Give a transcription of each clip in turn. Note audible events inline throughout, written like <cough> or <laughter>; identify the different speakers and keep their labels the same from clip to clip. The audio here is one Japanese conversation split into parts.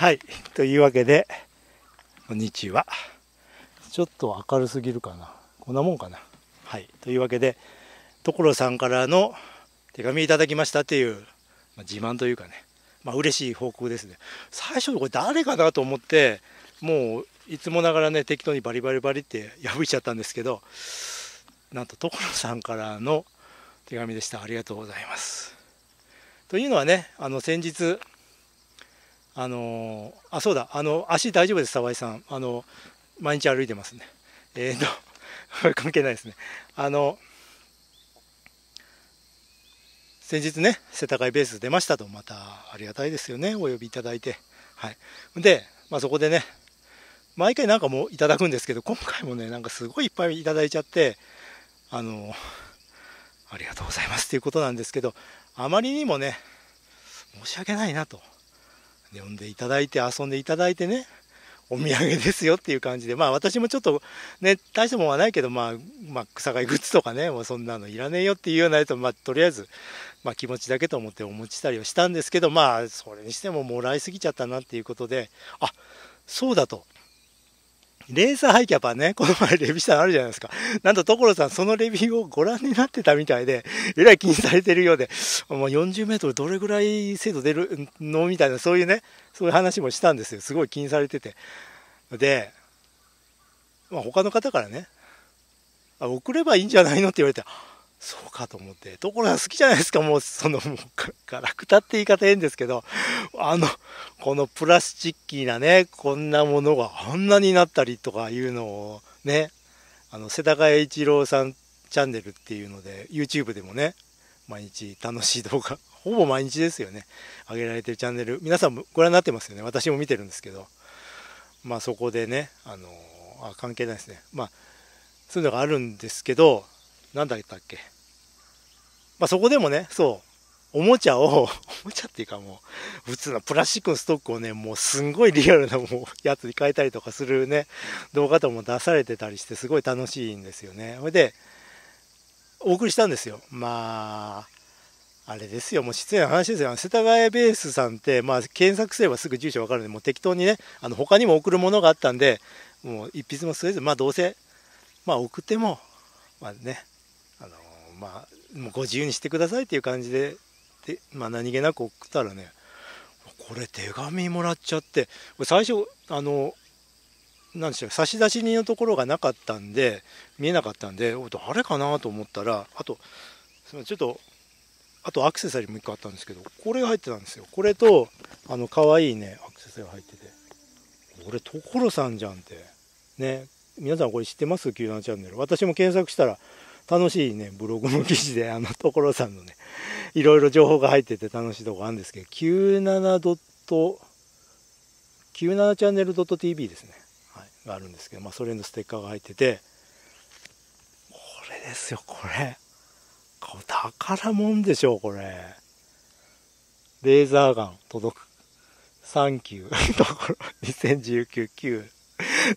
Speaker 1: はい。というわけで、こんにちは。ちょっと明るすぎるかな。こんなもんかな。はい。というわけで、所さんからの手紙いただきましたっていう、まあ、自慢というかね、まあ嬉しい報告ですね。最初これ誰かなと思って、もういつもながらね、適当にバリバリバリって <laughs> 破いちゃったんですけど、なんと所さんからの手紙でした。ありがとうございます。というのはね、あの先日、あのあ、そうだ、あの足大丈夫です、沢井さん。あの毎日歩いてますね。えっ、と、<laughs> 関係ないですね。あの、先日ね、世田谷ベース出ましたと、またありがたいですよね、お呼びいただいて。はい。で、まあ、そこでね、毎回なんかもういただくんですけど、今回もね、なんかすごいいっぱいいただいちゃって、あの、ありがとうございますっていうことなんですけど、あまりにもね、申し訳ないなと。呼んでいただいて、遊んでいただいてね、お土産ですよっていう感じで、まあ私もちょっとね、大したもんはないけど、まあ、まあ、草刈りグッズとかね、もうそんなのいらねえよっていうようなやつ、まあとりあえず、まあ気持ちだけと思ってお持ちしたりはしたんですけど、まあそれにしてももらいすぎちゃったなっていうことで、あ、そうだと。レーサーハイキャパね、この前レビューしたのあるじゃないですか。<laughs> なんと所さん、そのレビューをご覧になってたみたいで、えらい気にされてるようで、<laughs> もう40メートルどれぐらい精度出るの？みたいな、そういうね、そういう話もしたんですよ。すごい気にされてて。で、まあ、他の方からね、あ送ればいいんじゃないの？って言われて、そうかと思って、所さん好きじゃないですか、もう、その、もう、ガラクタって言い方変ですけど、あの、このプラスチッキーなね、こんなものがあんなになったりとかいうのをね、あの、世田谷一郎さんチャンネルっていうので、YouTube でもね、毎日楽しい動画、<laughs> ほぼ毎日ですよね、上げられてるチャンネル、皆さんもご覧になってますよね、私も見てるんですけど、まあそこでね、あの、あ、関係ないですね。まあ、そういうのがあるんですけど、なんだったっけ？まあそこでもね、そう、おもちゃを、<laughs> おもちゃっていうかもう、普通のプラスチックのストックをね、もうすんごいリアルなもうやつに変えたりとかするね、動画とかも出されてたりして、すごい楽しいんですよね。それで、お送りしたんですよ。まあ、あれですよ、もう失礼な話ですよ。世田谷ベースさんって、まあ、検索すればすぐ住所わかるんで、もう適当にね、あの、他にも送るものがあったんで、もう一筆もせず、まあ、どうせ、まあ、送っても、まあね、まあ、もうご自由にしてくださいっていう感じで、でまあ、何気なく送ったらね、これ手紙もらっちゃって、最初、あの、なんでしょう差出人のところがなかったんで見えなかったんでお誰かなと思ったらあとちょっとあとアクセサリーも1個あったんですけどこれが入ってたんですよ。これとあの可愛いねアクセサリーが入ってて。これ所さんじゃんって。ね皆さんこれ知ってます？97チャンネル。私も検索したら楽しいねブログの記事であの所さんのねいろいろ情報が入ってて楽しいとこあるんですけど97ドット97チャンネル .tv ですね。はいがあるんですけど、まあ、それのステッカーが入っててこれですよこれ。これ宝物でしょこれ。レーザーガン届く。サンキュー。<laughs> ところ20199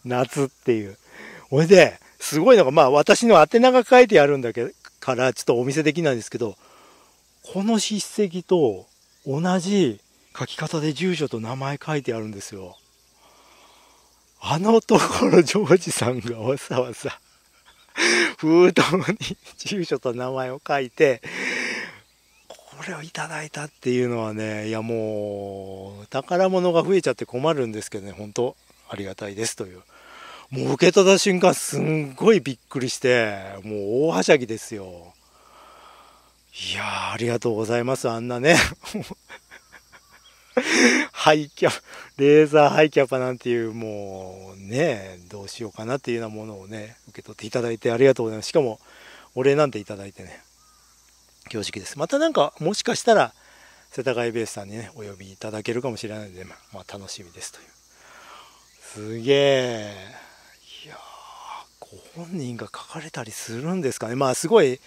Speaker 1: 夏っていう。ほいですごいのがまあ私の宛名が書いてあるんだけどからちょっとお見せできないんですけどこの筆跡と同じ書き方で住所と名前書いてあるんですよ。あのところジョージさんがわざわざ封筒に住所と名前を書いてこれをいただいたっていうのはねいやもう宝物が増えちゃって困るんですけどね本当ありがたいですという。もう受け取った瞬間すんごいびっくりしてもう大はしゃぎですよ。いやーありがとうございますあんなね。<laughs> ハイキャレーザーハイキャパなんていうもうねどうしようかなっていうようなものをね受け取っていただいてありがとうございます。しかもお礼なんていただいてね。恐縮です。またなんかもしかしたら世田谷ベースさんにねお呼びいただけるかもしれないので、まあ、楽しみですという。すげえやご本人が書かれたりするんですかねまあすごい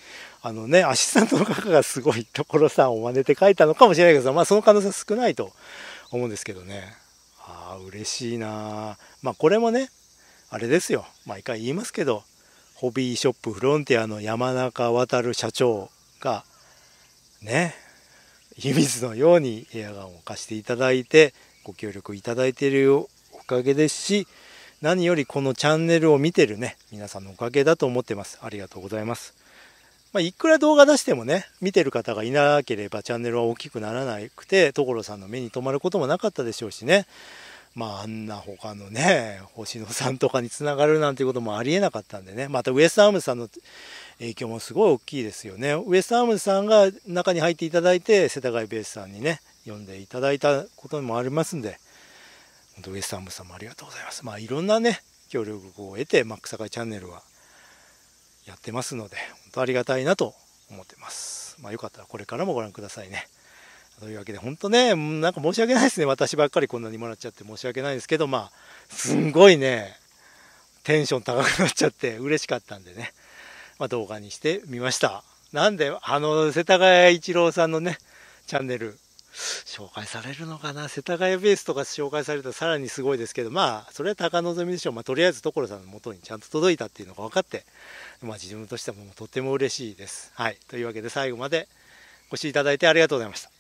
Speaker 1: あのね、アシスタントの方がすごい所さんを真似て書いたのかもしれないけど、まあその可能性は少ないと思うんですけどね。ああ、嬉しいなまあこれもね、あれですよ。毎回言いますけど、ホビーショップフロンティアの山中渡社長が、ね、秘密のようにエアガンを貸していただいて、ご協力いただいているおかげですし、何よりこのチャンネルを見てるね、皆さんのおかげだと思ってます。ありがとうございます。まあ、いくら動画出してもね、見てる方がいなければチャンネルは大きくならなくて、所さんの目に留まることもなかったでしょうしね。まあ、あんな他のね、星野さんとかにつながるなんていうこともありえなかったんでね。またウエストアームさんの影響もすごい大きいですよね。ウエストアームさんが中に入っていただいて、世田谷ベースさんにね、読んでいただいたこともありますんで、本当ウエストアームさんもありがとうございます。まあ、いろんなね、協力を得て、マックサカイチャンネルはやってますので、本当ありがたいなと思ってます。まあよかったらこれからもご覧くださいね。というわけで、本当ね、なんか申し訳ないですね。私ばっかりこんなにもらっちゃって申し訳ないですけど、まあ、すんごいね、テンション高くなっちゃって嬉しかったんでね、まあ動画にしてみました。なんで、あの、世田谷一郎さんのね、チャンネル、紹介されるのかな？世田谷ベースとか紹介されたらさらにすごいですけどまあそれは高望みでしょう、まあ、とりあえず所さんの元にちゃんと届いたっていうのが分かってまあ自分としてもとても嬉しいです。はい。というわけで最後までご視聴いただいてありがとうございました。